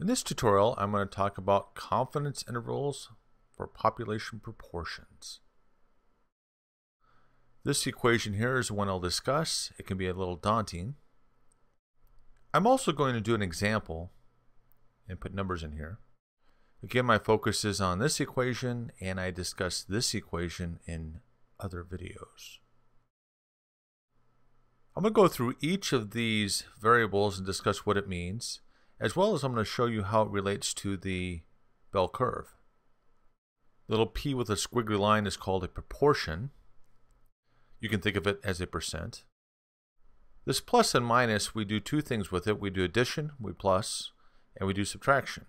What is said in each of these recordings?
In this tutorial, I'm going to talk about confidence intervals for population proportions. This equation here is one I'll discuss. It can be a little daunting. I'm also going to do an example and put numbers in here. Again, my focus is on this equation, and I discuss this equation in other videos. I'm going to go through each of these variables and discuss what it means as well as I'm going to show you how it relates to the bell curve. Little p with a squiggly line is called a proportion. You can think of it as a percent. This plus and minus, we do two things with it. We do addition, we plus, and we do subtraction.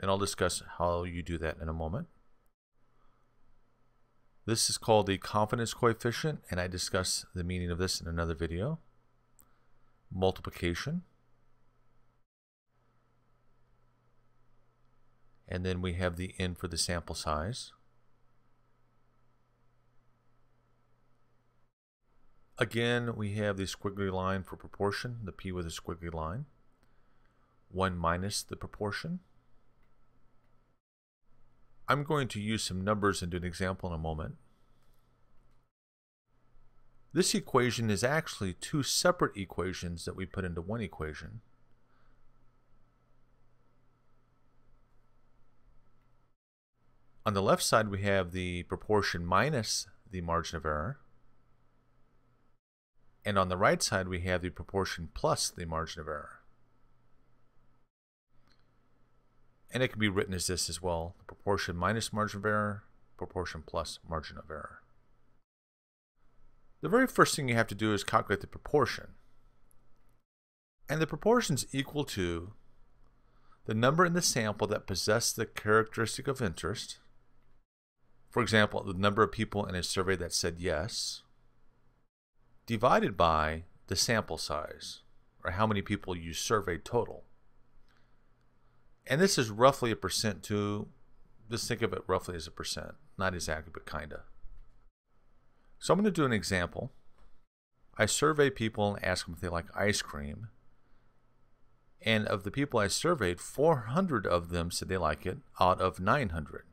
And I'll discuss how you do that in a moment. This is called the confidence coefficient, and I discuss the meaning of this in another video. Multiplication. And then we have the n for the sample size. Again, we have the squiggly line for proportion, the p with a squiggly line. 1 minus the proportion. I'm going to use some numbers and do an example in a moment. This equation is actually two separate equations that we put into one equation. On the left side, we have the proportion minus the margin of error. And on the right side, we have the proportion plus the margin of error. And it can be written as this as well. Proportion minus margin of error, proportion plus margin of error. The very first thing you have to do is calculate the proportion. And the proportion is equal to the number in the sample that possess the characteristic of interest for example, the number of people in a survey that said yes, divided by the sample size, or how many people you surveyed total. And this is roughly a percent to, just think of it roughly as a percent, not exactly, but kinda. So I'm going to do an example. I survey people and ask them if they like ice cream. And of the people I surveyed, 400 of them said they like it out of 900.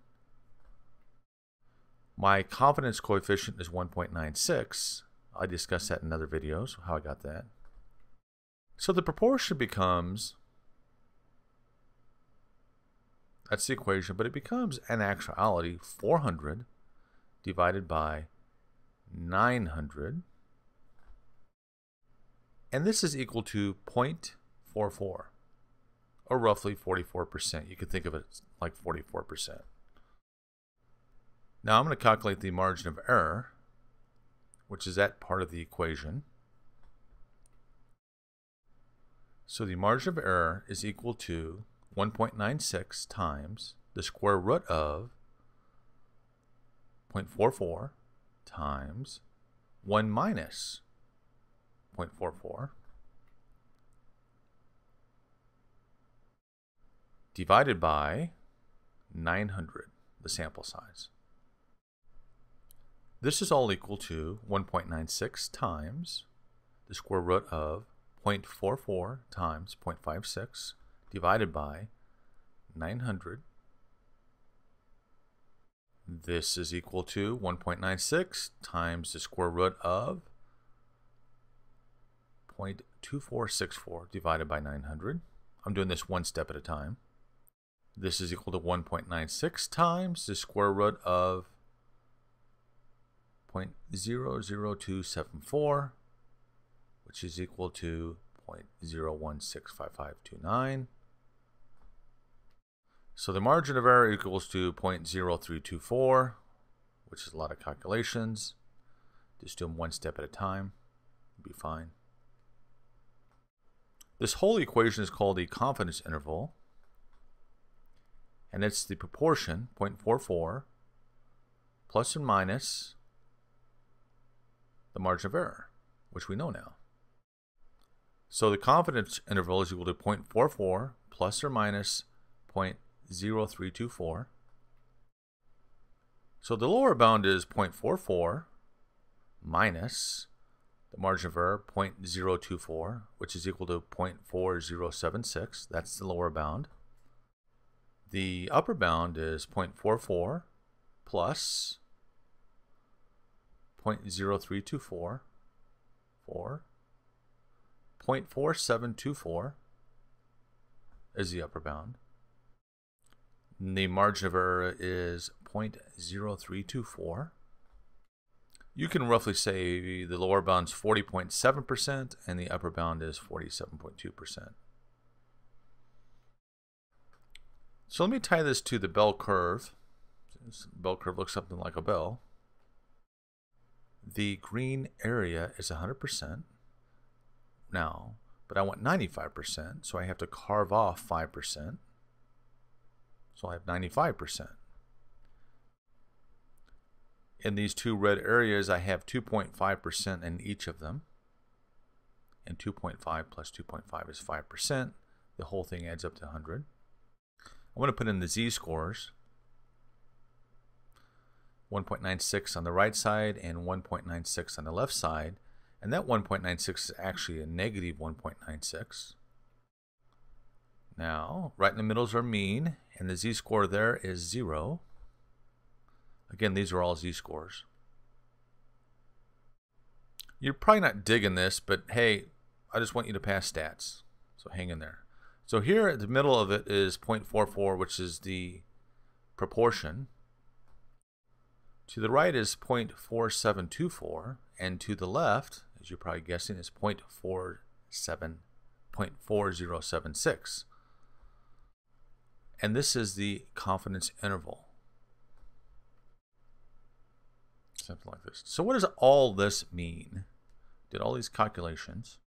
My confidence coefficient is 1.96. I discussed that in other videos, how I got that. So the proportion becomes, that's the equation, but it becomes, an actuality, 400 divided by 900. And this is equal to 0.44, or roughly 44%. You could think of it like 44%. Now I'm going to calculate the margin of error, which is that part of the equation. So the margin of error is equal to 1.96 times the square root of 0.44 times 1 minus 0.44 divided by 900, the sample size. This is all equal to 1.96 times the square root of 0.44 times 0.56 divided by 900. This is equal to 1.96 times the square root of 0.2464 divided by 900. I'm doing this one step at a time. This is equal to 1.96 times the square root of 0.00274, which is equal to 0.016559. So the margin of error equals to 0.0324, which is a lot of calculations. Just do them one step at a time. Be fine. This whole equation is called the confidence interval. And it's the proportion, 0.44, and minus the margin of error, which we know now. So the confidence interval is equal to 0.44 plus or minus 0.0324. So the lower bound is 0.44 minus the margin of error 0.024, which is equal to 0.4076. That's the lower bound. The upper bound is 0.44 plus 0.0324, 4, 0.4724 is the upper bound. The margin of error is 0.0324. You can roughly say the lower bound is 40.7% and the upper bound is 47.2%. So let me tie this to the bell curve. This bell curve looks something like a bell. The green area is 100% now, but I want 95%, so I have to carve off 5%. So I have 95%. In these two red areas, I have 2.5% in each of them. And 2.5 plus 2.5 is 5%. The whole thing adds up to 100. I'm going to put in the z-scores. 1.96 on the right side and 1.96 on the left side. And that 1.96 is actually a negative 1.96. Now, right in the middle is our mean, and the z-score there is 0. Again, these are all z-scores. You're probably not digging this, but hey, I just want you to pass stats. So hang in there. So here at the middle of it is 0.44, which is the proportion. To the right is 0.4724, and to the left, as you're probably guessing, is 0.47, 0.4076. And this is the confidence interval. Something like this. So what does all this mean? Did all these calculations.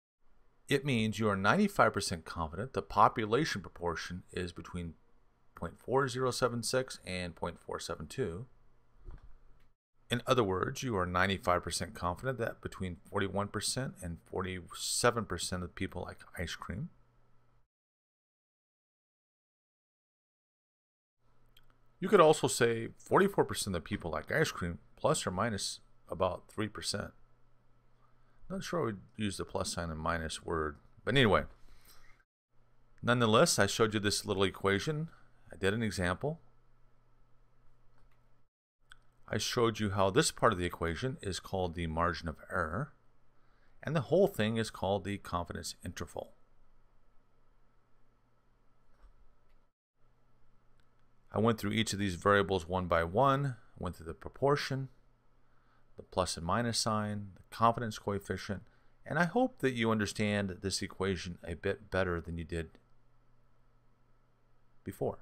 It means you are 95% confident the population proportion is between 0.4076 and 0.472. In other words, you are 95% confident that between 41% and 47% of people like ice cream. You could also say 44% of people like ice cream, plus or minus about 3%. Not sure I would use the plus sign and minus word. But anyway, nonetheless, I showed you this little equation. I did an example. I showed you how this part of the equation is called the margin of error. And the whole thing is called the confidence interval. I went through each of these variables one by one, went through the proportion, the plus and minus sign, the confidence coefficient, and I hope that you understand this equation a bit better than you did before.